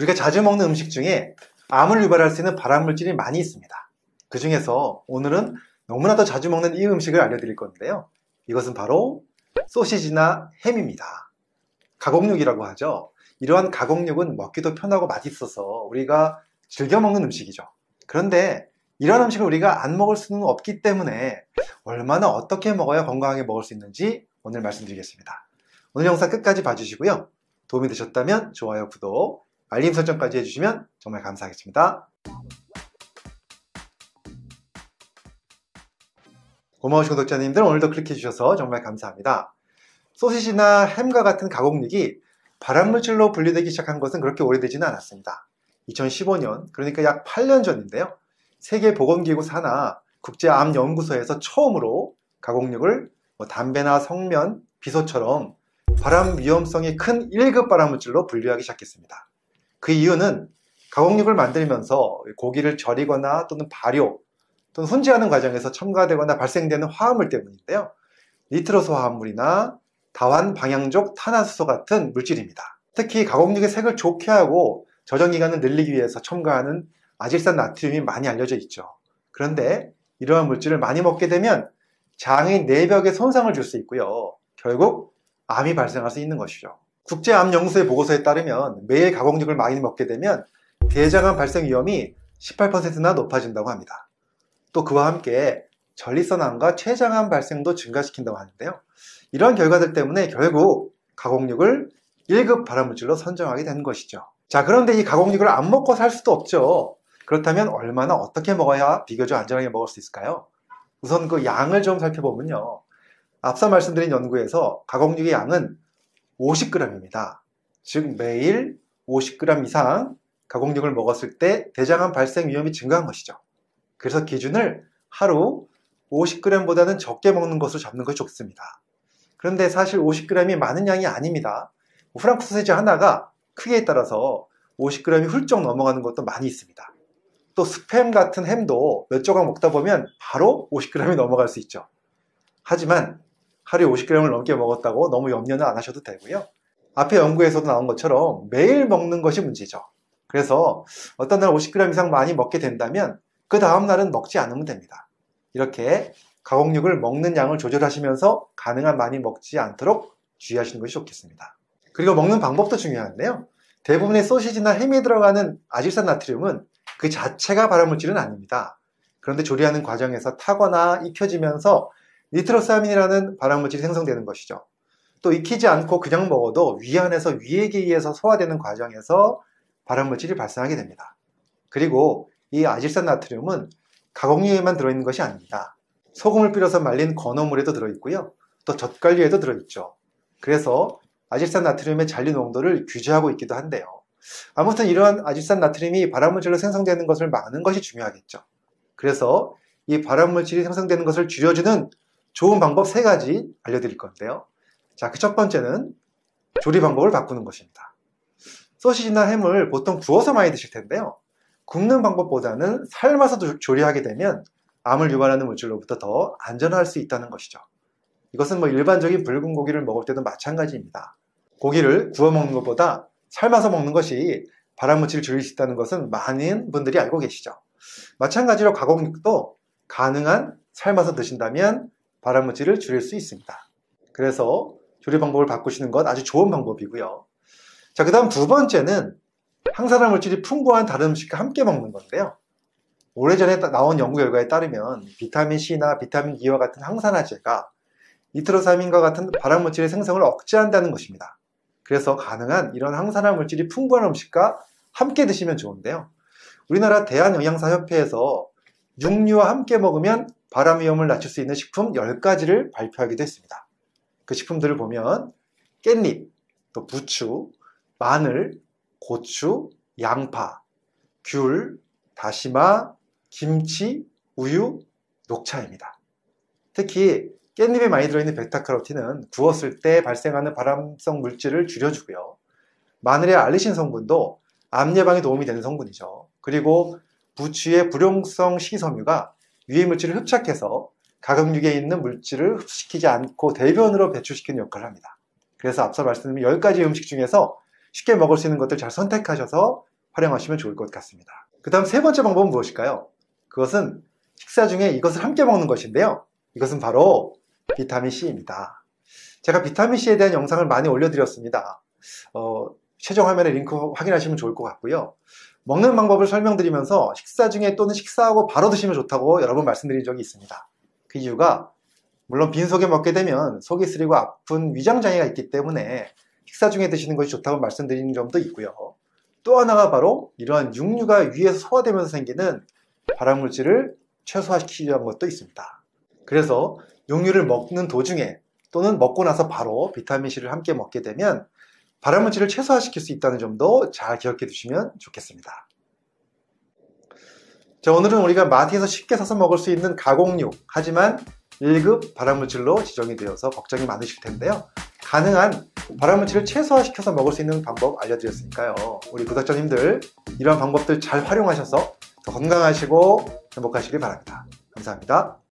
우리가 자주 먹는 음식 중에 암을 유발할 수 있는 발암물질이 많이 있습니다. 그 중에서 오늘은 너무나도 자주 먹는 이 음식을 알려드릴 건데요. 이것은 바로 소시지나 햄입니다. 가공육이라고 하죠. 이러한 가공육은 먹기도 편하고 맛있어서 우리가 즐겨 먹는 음식이죠. 그런데 이런 음식을 우리가 안 먹을 수는 없기 때문에 얼마나 어떻게 먹어야 건강하게 먹을 수 있는지 오늘 말씀드리겠습니다. 오늘 영상 끝까지 봐주시고요. 도움이 되셨다면 좋아요, 구독, 알림 설정까지 해주시면 정말 감사하겠습니다. 고마우신 구독자님들 오늘도 클릭해 주셔서 정말 감사합니다. 소시지나 햄과 같은 가공육이 발암물질로 분류되기 시작한 것은 그렇게 오래되지는 않았습니다. 2015년, 그러니까 약 8년 전인데요. 세계보건기구 산하 국제암연구소에서 처음으로 가공육을 뭐 담배나 성면, 비소처럼 발암 위험성이 큰 1급 발암물질로 분류하기 시작했습니다. 그 이유는 가공육을 만들면서 고기를 절이거나 또는 발효 또는 손질하는 과정에서 첨가되거나 발생되는 화합물 때문인데요. 니트로소 화합물이나 다환 방향족 탄화수소 같은 물질입니다. 특히 가공육의 색을 좋게 하고 저장 기간을 늘리기 위해서 첨가하는 아질산 나트륨이 많이 알려져 있죠. 그런데 이러한 물질을 많이 먹게 되면 장의 내벽에 손상을 줄 수 있고요. 결국 암이 발생할 수 있는 것이죠. 국제암연구소의 보고서에 따르면 매일 가공육을 많이 먹게 되면 대장암 발생 위험이 18%나 높아진다고 합니다. 또 그와 함께 전립선암과 췌장암 발생도 증가시킨다고 하는데요. 이러한 결과들 때문에 결국 가공육을 1급 발암물질로 선정하게 된 것이죠. 자, 그런데 이 가공육을 안 먹고 살 수도 없죠. 그렇다면 얼마나 어떻게 먹어야 비교적 안전하게 먹을 수 있을까요? 우선 그 양을 좀 살펴보면요. 앞서 말씀드린 연구에서 가공육의 양은 50g입니다. 즉 매일 50g 이상 가공육을 먹었을 때 대장암 발생 위험이 증가한 것이죠. 그래서 기준을 하루 50g보다는 적게 먹는 것으로 잡는 것이 좋습니다. 그런데 사실 50g이 많은 양이 아닙니다. 프랑크 소세지 하나가 크기에 따라서 50g이 훌쩍 넘어가는 것도 많이 있습니다. 또 스팸 같은 햄도 몇 조각 먹다 보면 바로 50g이 넘어갈 수 있죠. 하지만 하루에 50g을 넘게 먹었다고 너무 염려는 안 하셔도 되고요. 앞에 연구에서도 나온 것처럼 매일 먹는 것이 문제죠. 그래서 어떤 날 50g 이상 많이 먹게 된다면 그 다음날은 먹지 않으면 됩니다. 이렇게 가공육을 먹는 양을 조절하시면서 가능한 많이 먹지 않도록 주의하시는 것이 좋겠습니다. 그리고 먹는 방법도 중요한데요. 대부분의 소시지나 햄에 들어가는 아질산 나트륨은 그 자체가 발암물질은 아닙니다. 그런데 조리하는 과정에서 타거나 익혀지면서 니트로사민이라는 발암물질이 생성되는 것이죠. 또 익히지 않고 그냥 먹어도 위안에서 위액에 의해서 소화되는 과정에서 발암물질이 발생하게 됩니다. 그리고 이 아질산 나트륨은 가공육에만 들어있는 것이 아닙니다. 소금을 뿌려서 말린 건어물에도 들어있고요. 또 젓갈류에도 들어있죠. 그래서 아질산 나트륨의 잔류 농도를 규제하고 있기도 한데요. 아무튼 이러한 아질산 나트륨이 발암물질로 생성되는 것을 막는 것이 중요하겠죠. 그래서 이 발암물질이 생성되는 것을 줄여주는 좋은 방법 세 가지 알려드릴 건데요. 자, 그 첫 번째는 조리 방법을 바꾸는 것입니다. 소시지나 햄을 보통 구워서 많이 드실 텐데요. 굽는 방법보다는 삶아서 조리하게 되면 암을 유발하는 물질로부터 더 안전할 수 있다는 것이죠. 이것은 뭐 일반적인 붉은 고기를 먹을 때도 마찬가지입니다. 고기를 구워 먹는 것보다 삶아서 먹는 것이 발암물질을 줄일 수 있다는 것은 많은 분들이 알고 계시죠. 마찬가지로 가공육도 가능한 삶아서 드신다면 발암물질을 줄일 수 있습니다. 그래서 조리 방법을 바꾸시는 것 아주 좋은 방법이고요. 자, 그 다음 두 번째는 항산화 물질이 풍부한 다른 음식과 함께 먹는 건데요. 오래전에 나온 연구 결과에 따르면 비타민 C나 비타민 E와 같은 항산화제가 니트로사민과 같은 발암물질의 생성을 억제한다는 것입니다. 그래서 가능한 이런 항산화 물질이 풍부한 음식과 함께 드시면 좋은데요. 우리나라 대한영양사협회에서 육류와 함께 먹으면 발암 위험을 낮출 수 있는 식품 10가지를 발표하기도 했습니다. 그 식품들을 보면 깻잎, 또 부추, 마늘, 고추, 양파, 귤, 다시마, 김치, 우유, 녹차입니다. 특히 깻잎에 많이 들어있는 베타카로틴은 구웠을 때 발생하는 발암성 물질을 줄여주고요. 마늘의 알리신 성분도 암 예방에 도움이 되는 성분이죠. 그리고 부추의 불용성 식이섬유가 유해 물질을 흡착해서 가격육에 있는 물질을 흡수시키지 않고 대변으로 배출시키는 역할을 합니다. 그래서 앞서 말씀드린 10가지 음식 중에서 쉽게 먹을 수 있는 것들 잘 선택하셔서 활용하시면 좋을 것 같습니다. 그 다음 세 번째 방법은 무엇일까요? 그것은 식사 중에 이것을 함께 먹는 것인데요. 이것은 바로 비타민C입니다. 제가 비타민C에 대한 영상을 많이 올려드렸습니다. 어, 최종 화면에 링크 확인하시면 좋을 것 같고요. 먹는 방법을 설명드리면서 식사 중에 또는 식사하고 바로 드시면 좋다고 여러 번 말씀드린 적이 있습니다. 그 이유가 물론 빈속에 먹게 되면 속이 쓰리고 아픈 위장장애가 있기 때문에 식사 중에 드시는 것이 좋다고 말씀드리는 점도 있고요. 또 하나가 바로 이러한 육류가 위에서 소화되면서 생기는 발암물질을 최소화시키기 위한 것도 있습니다. 그래서 육류를 먹는 도중에 또는 먹고 나서 바로 비타민C를 함께 먹게 되면 발암물질을 최소화시킬 수 있다는 점도 잘 기억해 두시면 좋겠습니다. 자, 오늘은 우리가 마트에서 쉽게 사서 먹을 수 있는 가공육, 하지만 1급 발암물질로 지정이 되어서 걱정이 많으실 텐데요. 가능한 발암물질을 최소화시켜서 먹을 수 있는 방법 알려드렸으니까요. 우리 구독자님들 이러한 방법들 잘 활용하셔서 더 건강하시고 행복하시길 바랍니다. 감사합니다.